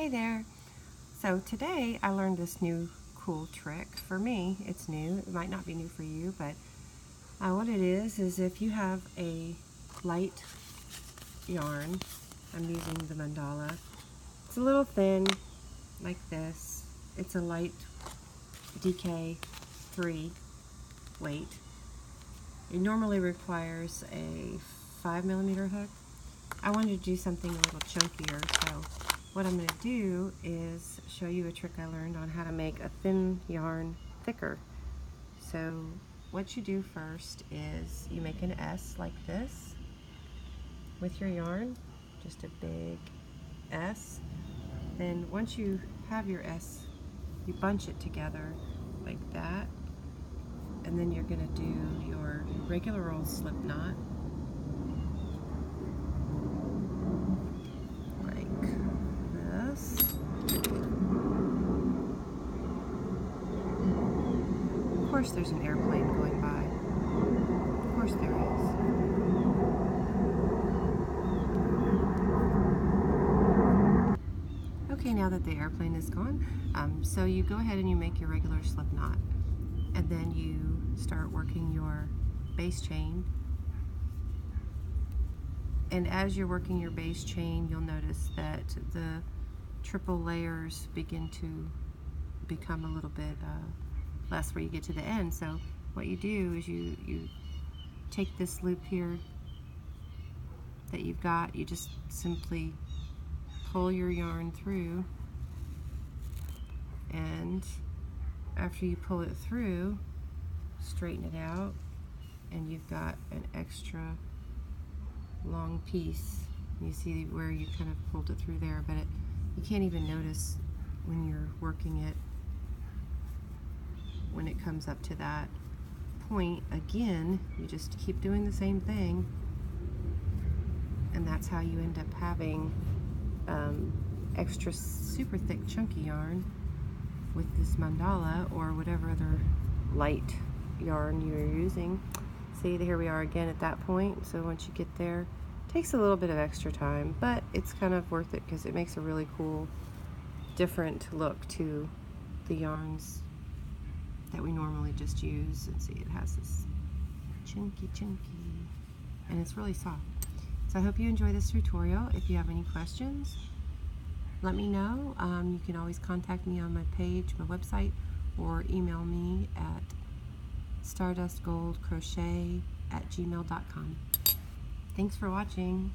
Hey there. So today I learned this new cool trick. For me, it's new. It might not be new for you, but uh, what it is, is if you have a light yarn, I'm using the mandala. It's a little thin, like this. It's a light DK3 weight. It normally requires a five millimeter hook. I wanted to do something a little chunkier, so what I'm going to do is show you a trick I learned on how to make a thin yarn thicker. So what you do first is you make an S like this with your yarn, just a big S. Then once you have your S, you bunch it together like that. And then you're going to do your regular old slip knot course there's an airplane going by. Of course there is. Okay, now that the airplane is gone, um, so you go ahead and you make your regular slip knot. And then you start working your base chain. And as you're working your base chain, you'll notice that the triple layers begin to become a little bit uh, less where you get to the end. So what you do is you, you take this loop here that you've got, you just simply pull your yarn through and after you pull it through, straighten it out and you've got an extra long piece. You see where you kind of pulled it through there, but it, you can't even notice when you're working it when it comes up to that point again you just keep doing the same thing. And that's how you end up having um, extra super thick chunky yarn with this mandala or whatever other light yarn you're using. See here we are again at that point. So once you get there takes a little bit of extra time but it's kind of worth it because it makes a really cool different look to the yarns that we normally just use. And see, it has this chunky, chunky, and it's really soft. So I hope you enjoy this tutorial. If you have any questions, let me know. Um, you can always contact me on my page, my website, or email me at stardustgoldcrochet at gmail.com. Thanks for watching.